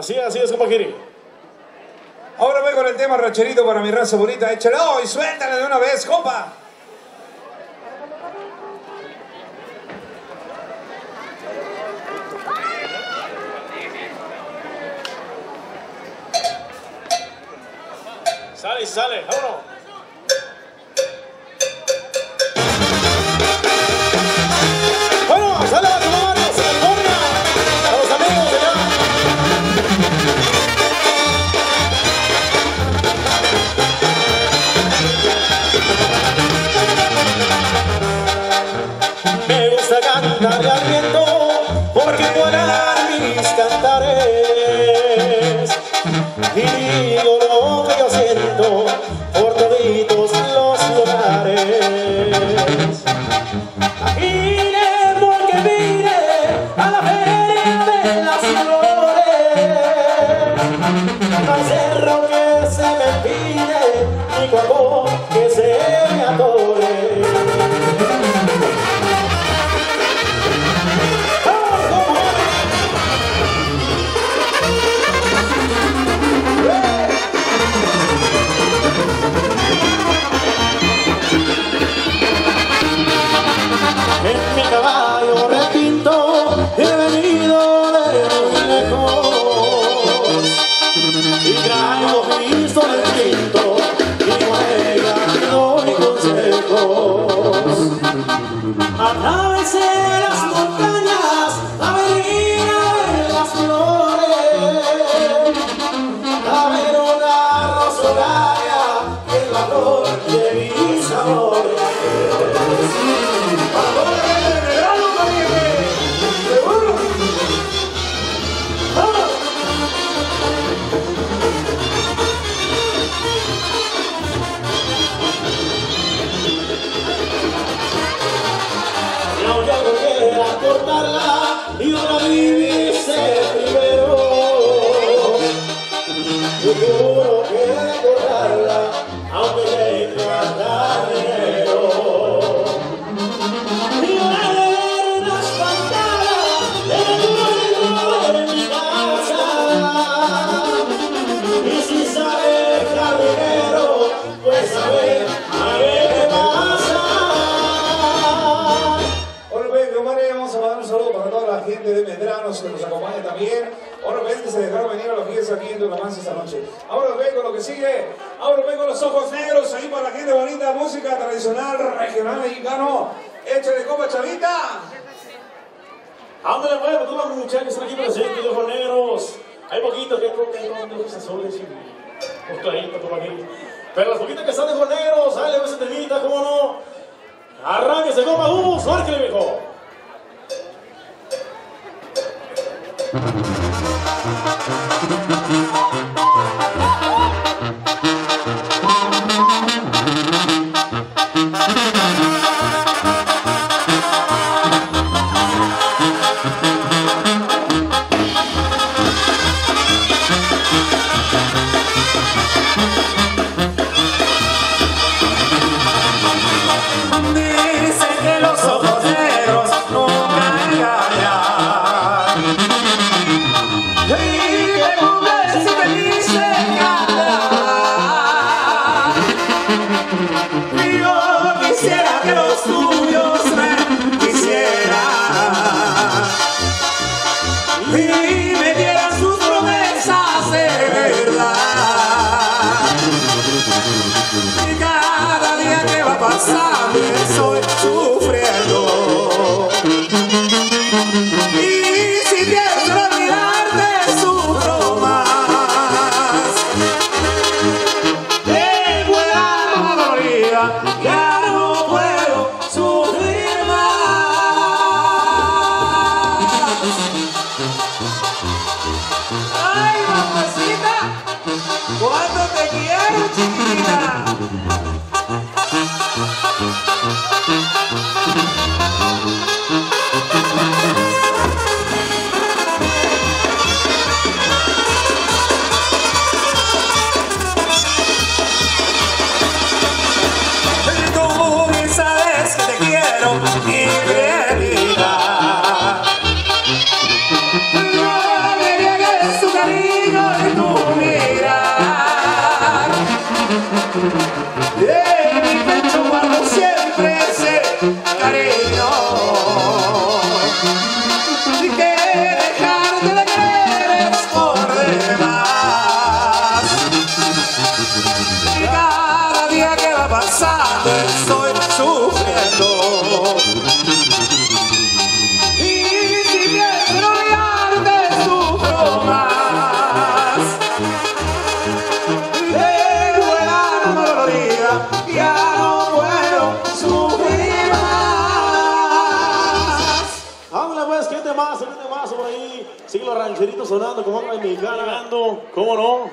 Así, así es, compa Kiri. Ahora voy con el tema rancherito para mi raza bonita. Échalo y suéltale de una vez, compa. Sale, sale, vámonos. Y digo lo que yo siento Atravesé las montañas a venir a los pies aquí en más esta noche. Ahora ven con lo que sigue. Ahora ven con los ojos negros ahí para la gente bonita. Música tradicional, regional mexicano. Échale copa, chavita. Ándale, bueno, todos los muchachos que están aquí presentes, de ojos negros. Hay poquitos que con ojos azules y clarito por aquí. Pero los poquitos que están de ojos negros, sale ese temita, cómo no. Arránquese, coma, uh, suárquele, viejo. Dicen Ay, mamacita, cuánto te quiero, chiquita. Temazo por ahí? Sigue los rancheritos sonando como onda mexicana. Llegando, ¿cómo no?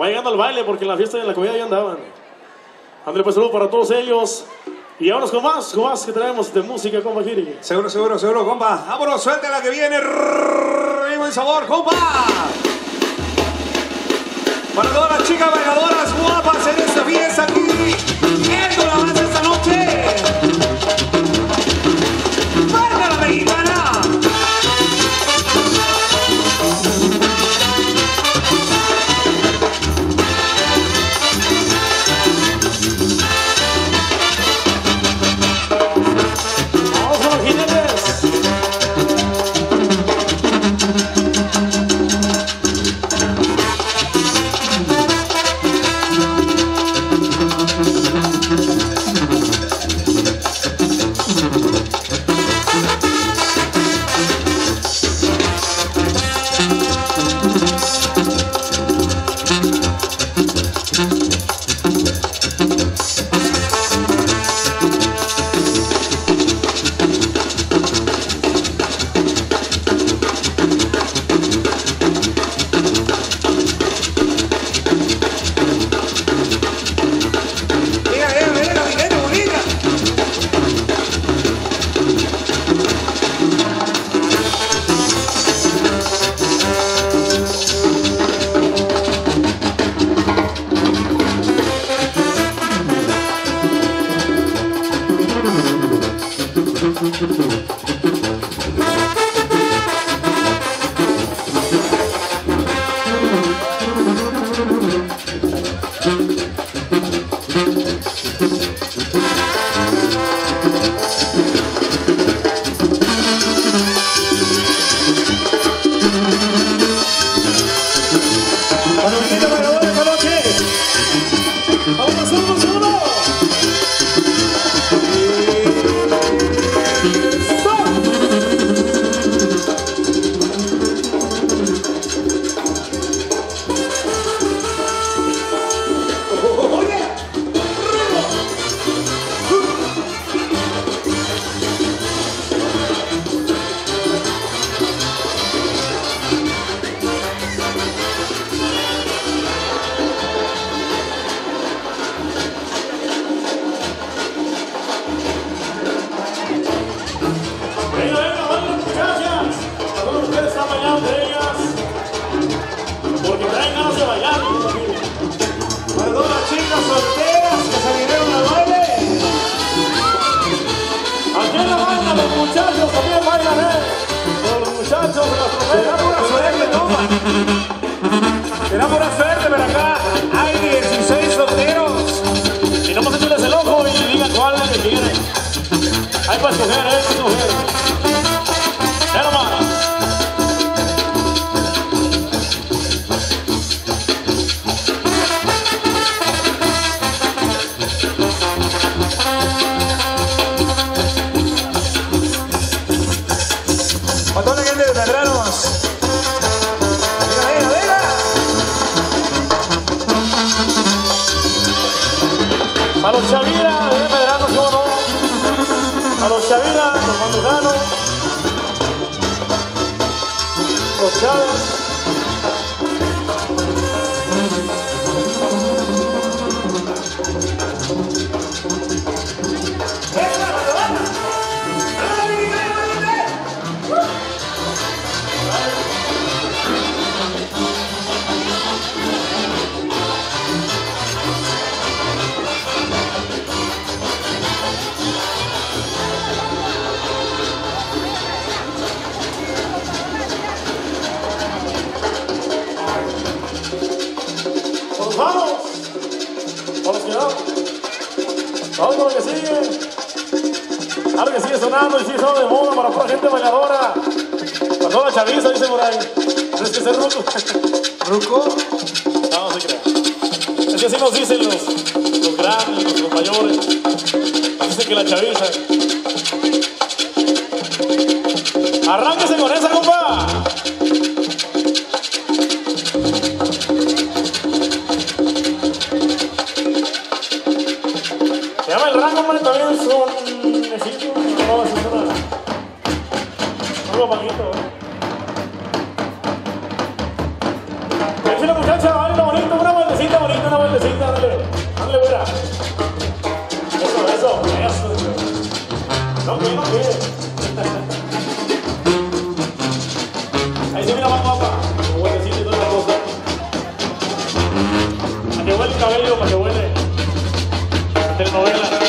Va llegando al baile porque en la fiesta y en la comida ya andaban. Ándale pues, saludo para todos ellos. Y vámonos con más, con más que traemos de música, compa Giri. Seguro, seguro, seguro, compa. Vámonos, suelte la que viene. Ritmo y sabor, compa. Para todas las chicas bailadoras guapas en esta fiesta aquí. Será pura suerte, compa. Será pura suerte, pero acá hay 16 solteros. Y no échenles el ojo y digan cuál que quieren. Hay para escoger, ¿eh? Hay para escoger. Chavira, de Medrano, ¿cómo no? Para los Chavira, los Mandujanos. Los Chávez. Chaviza, dice por ahí. Es que ser ruco. Ruco. No, no se crea. Es que así nos dicen los, los grandes, los, mayores. Así dice que la chaviza. Arránquese con esa, compa. Se llama el rango, hombre, también una. Thank you.